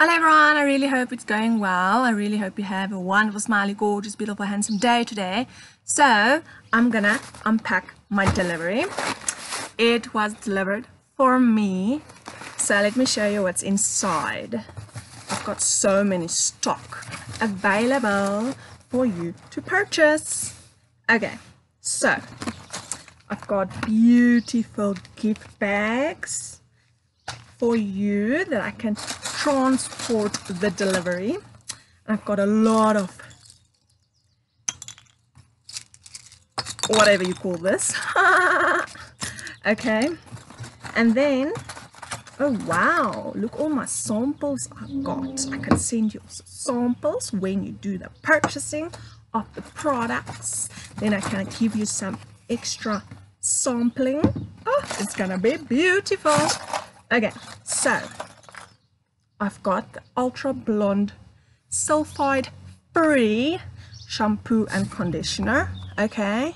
Hello everyone, I really hope it's going well. I really hope you have a wonderful, smiley, gorgeous, beautiful, handsome day today. So, I'm gonna unpack my delivery. It was delivered for me. So let me show you what's inside. I've got so many stock available for you to purchase. Okay, so I've got beautiful gift bags for you that I can transport the delivery. I've got a lot of whatever you call this. okay. And then, oh wow, look all my samples I've got. I can send you samples when you do the purchasing of the products. Then I can give you some extra sampling. Oh, it's gonna be beautiful. Okay, so I've got the Ultra Blonde Sulfide Free shampoo and conditioner. Okay,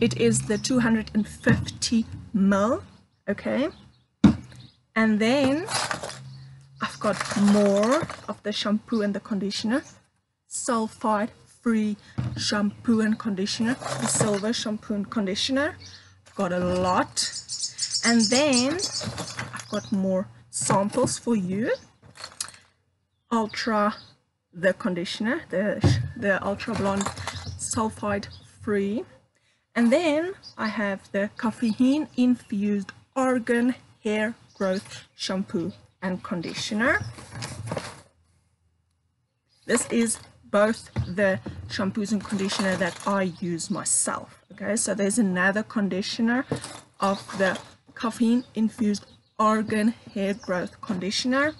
it is the 250 ml. Okay, and then I've got more of the shampoo and the conditioner. Sulfide free shampoo and conditioner, the silver shampoo and conditioner. I've got a lot. And then got more samples for you. Ultra the conditioner the the ultra blonde sulfide free. And then I have the caffeine infused argan hair growth shampoo and conditioner. This is both the shampoos and conditioner that I use myself okay? So there's another conditioner of the caffeine infused argan hair growth conditioner.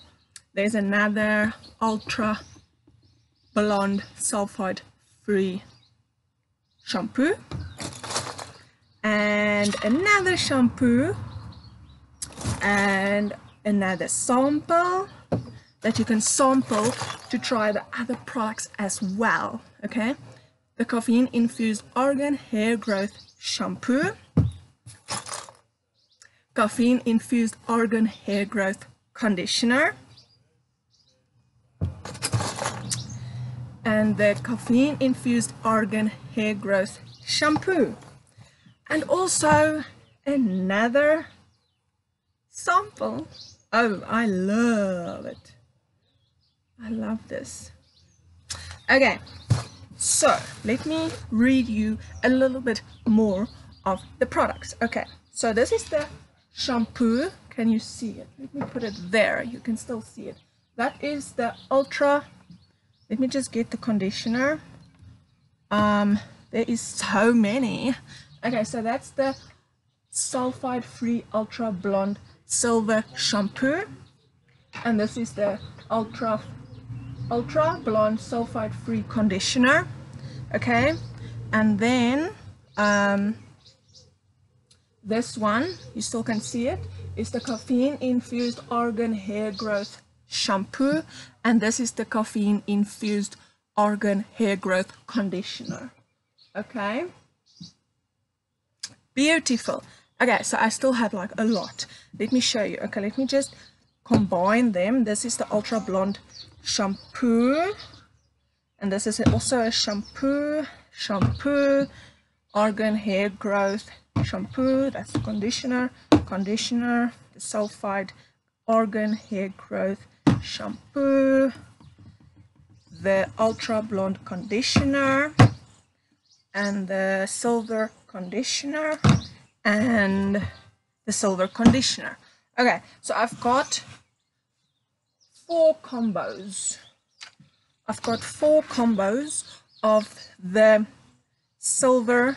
There's another ultra blonde sulfide free shampoo. And another shampoo and another sample that you can sample to try the other products as well okay? The caffeine infused argan hair growth shampoo caffeine infused argan hair growth conditioner. And the caffeine infused argan hair growth shampoo. And also another sample. Oh I love it. I love this. Okay so let me read you a little bit more of the products. Okay so this is the shampoo. Can you see it? Let me put it there. You can still see it. That is the ultra. Let me just get the conditioner. Um there is so many. Okay so that's the sulfide free ultra blonde silver shampoo. And this is the ultra ultra blonde sulfide free conditioner. Okay and then um this one you still can see it is the caffeine infused argan hair growth shampoo and this is the caffeine infused argan hair growth conditioner. Okay? Beautiful. Okay so i still have like a lot. Let me show you. Okay let me just combine them. This is the ultra blonde shampoo and this is also a shampoo shampoo argan hair growth shampoo that's conditioner conditioner the sulfide argan hair growth shampoo, the Ultra Blonde conditioner, and the silver conditioner, and the silver conditioner. Okay, so I've got four combos. I've got four combos of the silver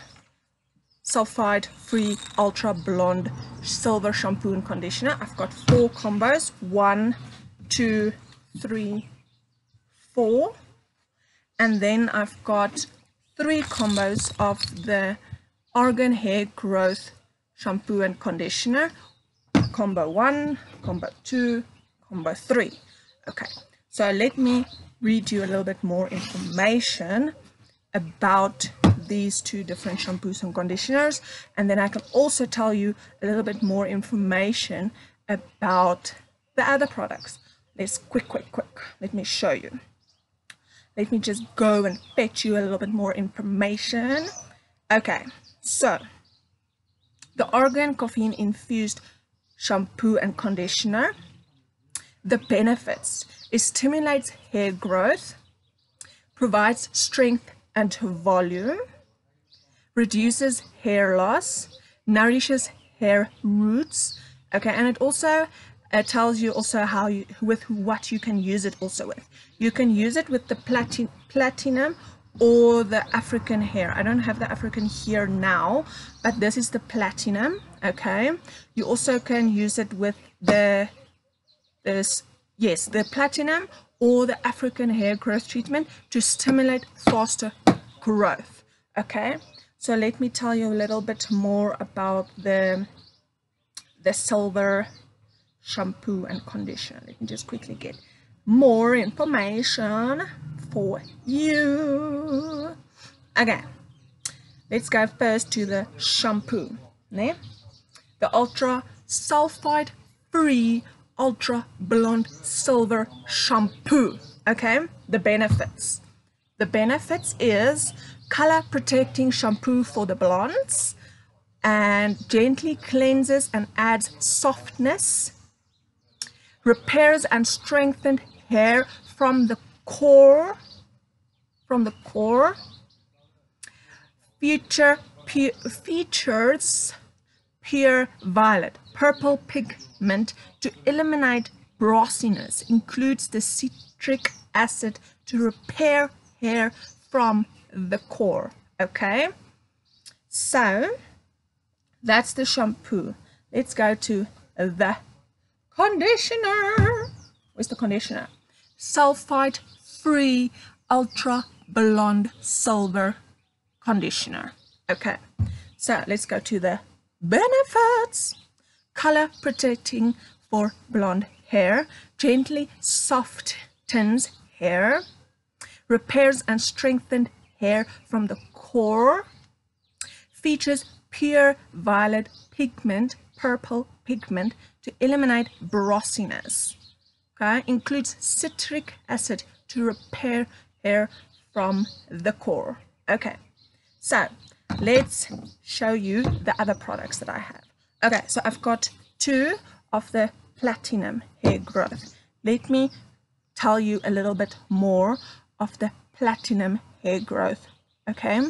sulfide free ultra blonde silver shampoo and conditioner i've got four combos one two, three, four. And then I've got three combos of the Argan Hair Growth Shampoo and Conditioner. Combo one, combo two, combo three. Okay, so let me read you a little bit more information about these two different shampoos and conditioners and then I can also tell you a little bit more information about the other products let's quick, quick, quick. Let me show you. Let me just go and fetch you a little bit more information. Okay, so the Argan Caffeine Infused Shampoo and Conditioner. The benefits. It stimulates hair growth, provides strength and volume, reduces hair loss, nourishes hair roots, okay, and it also tells you also how you with what you can use it also with. You can use it with the platin platinum or the African hair. I don't have the African hair now, but this is the platinum, okay? You also can use it with the this yes, the platinum or the African hair growth treatment to stimulate faster growth, okay? So let me tell you a little bit more about the the silver shampoo and conditioner. Let me just quickly get more information for you. Okay, let's go first to the shampoo. Ne? The Ultra Sulfide Free Ultra Blonde Silver Shampoo. Okay, the benefits. The benefits is color protecting shampoo for the blondes and gently cleanses and adds softness repairs and strengthens hair from the core from the core. Feature, features pure violet purple pigment to eliminate brassiness includes the citric acid to repair hair from the core okay? So that's the shampoo. Let's go to the conditioner. Where's the conditioner? Sulfite free ultra blonde silver conditioner okay? So let's go to the benefits. Color protecting for blonde hair. Gently softens hair repairs and strengthens hair from the core features pure violet pigment purple pigment to eliminate brassiness okay? Includes citric acid to repair hair from the core okay? So let's show you the other products that I have. Okay so I've got two of the platinum hair growth. Let me tell you a little bit more of the platinum hair growth okay?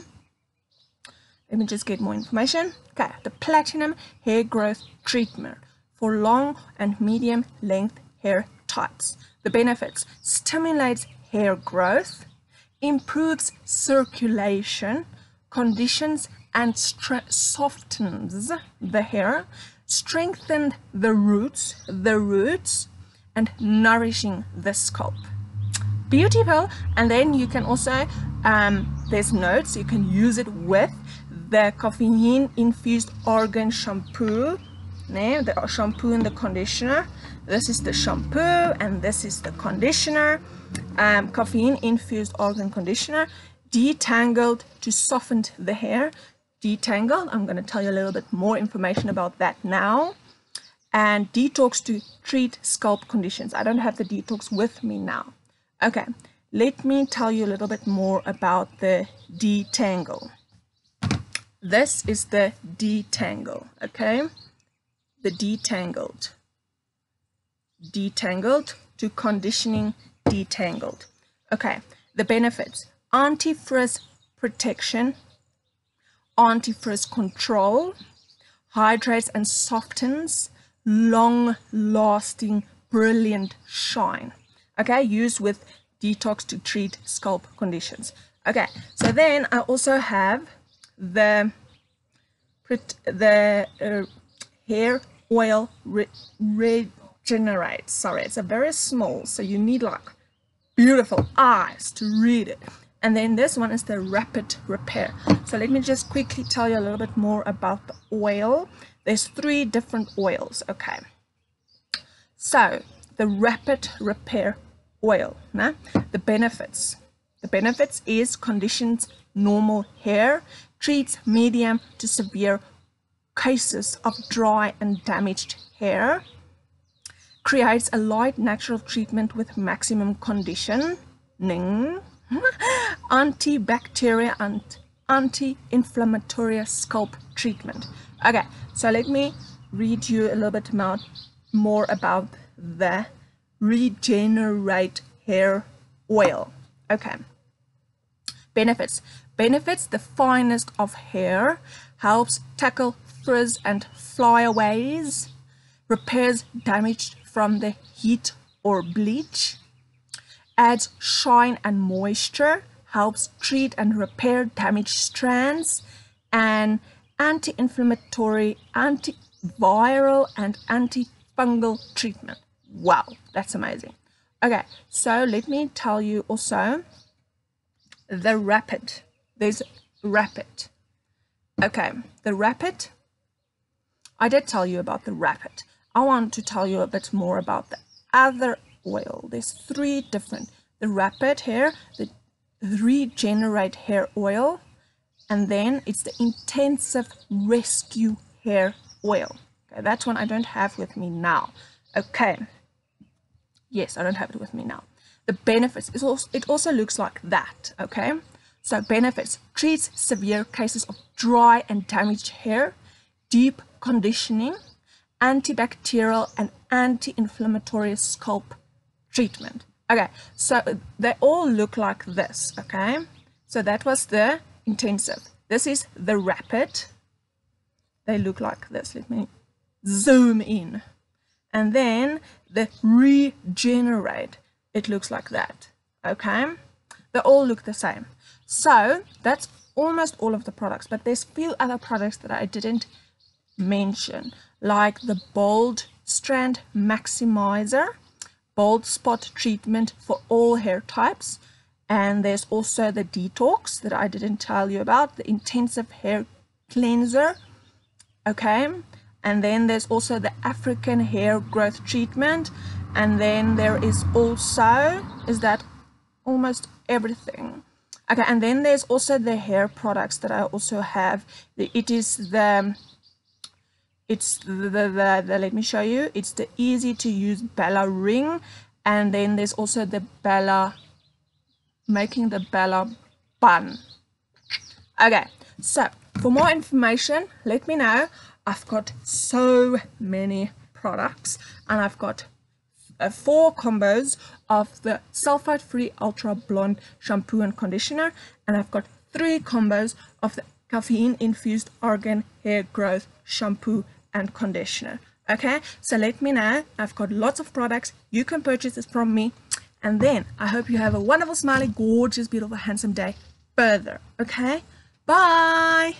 Let me just get more information. Okay the platinum hair growth treatment for long and medium length hair types the benefits stimulates hair growth improves circulation conditions and softens the hair strengthen the roots the roots and nourishing the scalp beautiful and then you can also um, there's notes you can use it with the caffeine infused argan shampoo name the shampoo and the conditioner. This is the shampoo and this is the conditioner. Um, caffeine infused argan conditioner detangled to soften the hair. Detangled I'm going to tell you a little bit more information about that now. And detox to treat scalp conditions. I don't have the detox with me now Okay, let me tell you a little bit more about the detangle. This is the detangle, okay? The detangled. Detangled to conditioning detangled. Okay, the benefits. Anti-frizz protection, anti-frizz control, hydrates and softens, long-lasting, brilliant shine okay used with detox to treat scalp conditions. Okay so then I also have the the uh, hair oil re regenerate. Sorry it's a very small so you need like beautiful eyes to read it. And then this one is the rapid repair. So let me just quickly tell you a little bit more about the oil. There's three different oils okay. So the rapid repair oil. Nah? The benefits. The benefits is conditions normal hair, treats medium to severe cases of dry and damaged hair, creates a light natural treatment with maximum conditioning, antibacterial and anti-inflammatory scalp treatment. Okay, so let me read you a little bit more about the regenerate hair oil. Okay. Benefits. Benefits the finest of hair, helps tackle frizz and flyaways, repairs damage from the heat or bleach, adds shine and moisture, helps treat and repair damaged strands, and anti-inflammatory, antiviral, and antifungal treatment. Wow, that's amazing. Okay, so let me tell you also the rapid. There's rapid. Okay, the rapid. I did tell you about the rapid. I want to tell you a bit more about the other oil. There's three different. The rapid hair, the regenerate hair oil, and then it's the intensive rescue hair oil. Okay, that one I don't have with me now. Okay. Yes, I don't have it with me now. The benefits, is also, it also looks like that, okay? So benefits, treats severe cases of dry and damaged hair, deep conditioning, antibacterial and anti-inflammatory scalp treatment. Okay, so they all look like this, okay? So that was the intensive. This is the rapid. They look like this. Let me zoom in. And then the regenerate. It looks like that, okay? They all look the same. So that's almost all of the products, but there's few other products that I didn't mention, like the Bold Strand Maximizer bald spot treatment for all hair types. And there's also the detox that I didn't tell you about, the intensive hair cleanser. Okay. And then there's also the African hair growth treatment. And then there is also, is that almost everything? Okay, and then there's also the hair products that I also have. It is the it's the, the, the, the, let me show you it's the easy to use Bella ring and then there's also the Bella making the Bella bun okay so for more information let me know I've got so many products and I've got uh, four combos of the sulfite free ultra blonde shampoo and conditioner and I've got three combos of the caffeine infused argan hair growth shampoo and conditioner. Okay so let me know. I've got lots of products. You can purchase this from me. And then i hope you have a wonderful smiley gorgeous beautiful handsome day further. Okay bye